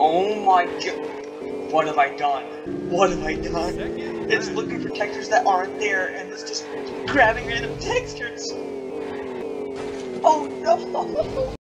Oh my god. What have I done? What have I done? It's looking for textures that aren't there and it's just grabbing random textures. Oh no!